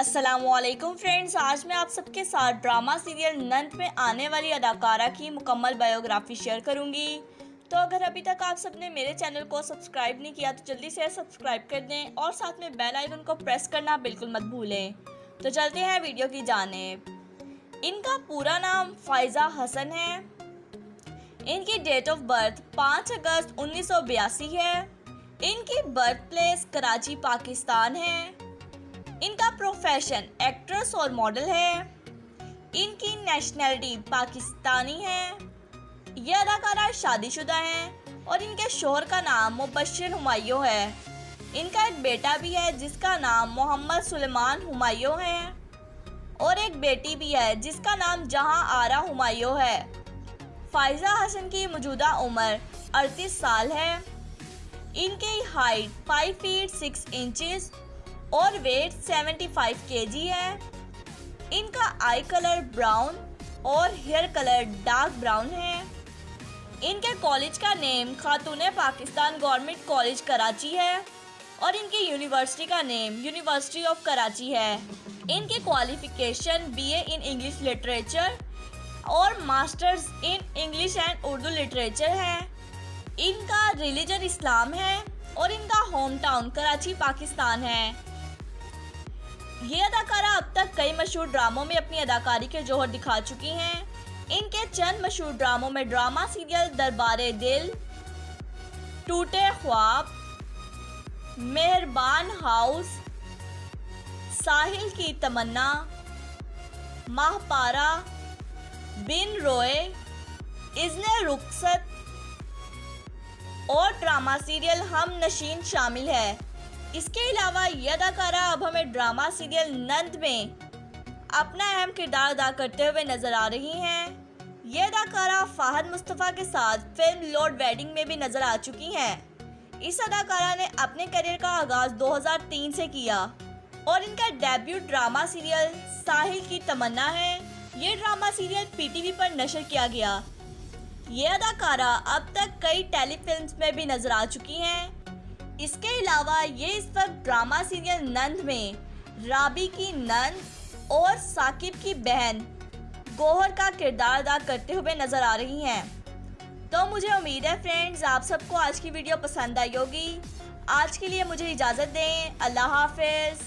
असलकुम फ्रेंड्स आज मैं आप सबके साथ ड्रामा सीरियल नंद में आने वाली अदाकारा की मुकम्मल बायोग्राफी शेयर करूँगी। तो अगर अभी तक आप सबने मेरे चैनल को सब्सक्राइब नहीं किया तो जल्दी से सब्सक्राइब कर दें और साथ में बेल आइकन को प्रेस करना बिल्कुल मत भूलें। तो चलते हैं वीडियो की जानेब। इनका पूरा नाम फ़ायज़ा हसन है। इनकी डेट ऑफ़ बर्थ पाँच अगस्त उन्नीस सौ बयासी है। इनकी बर्थ प्लेस कराची, पाकिस्तान है। इनका प्रोफेशन एक्ट्रेस और मॉडल है। इनकी नेशनैलिटी पाकिस्तानी है। ये अदाकारा शादीशुदा हैं और इनके शोहर का नाम मुबशर हुमायूं है। इनका एक बेटा भी है जिसका नाम मोहम्मद सुलेमान हुमायूं है। और एक बेटी भी है जिसका नाम जहाँ आरा हुमायूं है। फायजा हसन की मौजूदा उम्र अड़तीस साल है। इनकी height five feet six inches और वेट 75 केजी है। इनका आई कलर ब्राउन और हेयर कलर डार्क ब्राउन है। इनके कॉलेज का नेम खातून पाकिस्तान गवर्नमेंट कॉलेज कराची है और इनकी यूनिवर्सिटी का नेम यूनिवर्सिटी ऑफ़ कराची है। इनकी qualification BA in English literature और masters in English and Urdu literature है। इनका रिलीजन इस्लाम है और इनका होम टाउन कराची, पाकिस्तान है। ये अदाकारा अब तक कई मशहूर ड्रामों में अपनी अदाकारी के जोहर दिखा चुकी हैं। इनके चंद मशहूर ड्रामों में ड्रामा सीरियल दरबार दिल, टूटे ख्वाब, मेहरबान हाउस, साहिल की तमन्ना, माहपारा, बिन रोए, इज़्न रुखसत और ड्रामा सीरियल हम नशीन शामिल है। इसके अलावा ये अदाकारा अब हमें ड्रामा सीरियल नंद में अपना अहम किरदार अदा करते हुए नज़र आ रही हैं। ये अदाकारा फाहद मुस्तफ़ा के साथ फ़िल्म लॉर्ड वेडिंग में भी नज़र आ चुकी हैं। इस अदाकारा ने अपने करियर का आगाज़ 2003 से किया और इनका डेब्यू ड्रामा सीरियल साहिल की तमन्ना है। ये ड्रामा सीरियल पीटीवी पर नशर किया गया। ये अदाकारा अब तक कई टेलीफिल्म्स में भी नज़र आ चुकी हैं। इसके अलावा ये इस वक्त ड्रामा सीरियल नंद में, राबी की नंद और साकिब की बहन गोहर का किरदार अदा करते हुए नज़र आ रही हैं। तो मुझे उम्मीद है फ्रेंड्स, आप सबको आज की वीडियो पसंद आई होगी। आज के लिए मुझे इजाज़त दें। अल्लाह हाफिज़।